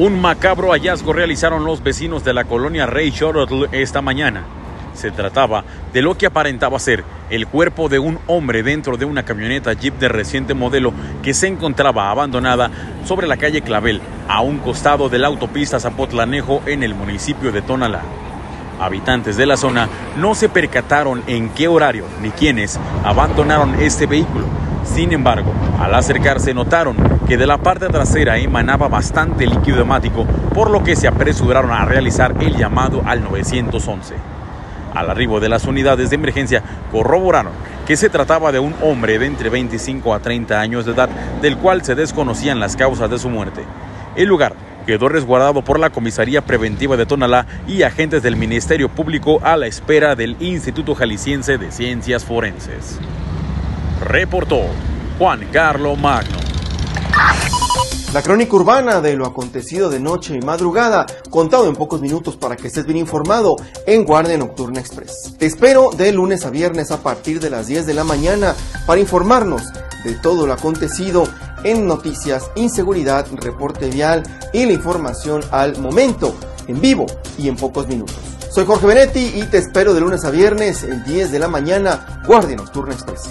Un macabro hallazgo realizaron los vecinos de la colonia Rey Charlotte esta mañana. Se trataba de lo que aparentaba ser el cuerpo de un hombre dentro de una camioneta Jeep de reciente modelo que se encontraba abandonada sobre la calle Clavel, a un costado de la autopista Zapotlanejo en el municipio de Tonalá. Habitantes de la zona no se percataron en qué horario ni quiénes abandonaron este vehículo. Sin embargo, al acercarse notaron que de la parte trasera emanaba bastante líquido hemático, por lo que se apresuraron a realizar el llamado al 911. Al arribo de las unidades de emergencia corroboraron que se trataba de un hombre de entre 25 a 30 años de edad, del cual se desconocían las causas de su muerte. El lugar quedó resguardado por la Comisaría Preventiva de Tonalá y agentes del Ministerio Público a la espera del Instituto Jalisciense de Ciencias Forenses. Reportó Juan Carlos Magno. La crónica urbana de lo acontecido de noche y madrugada, contado en pocos minutos para que estés bien informado en Guardia Nocturna Express. Te espero de lunes a viernes a partir de las 10 de la mañana para informarnos de todo lo acontecido en noticias, inseguridad, reporte vial y la información al momento, en vivo y en pocos minutos. Soy Jorge Benetti y te espero de lunes a viernes en 10 de la mañana, Guardia Nocturna Express.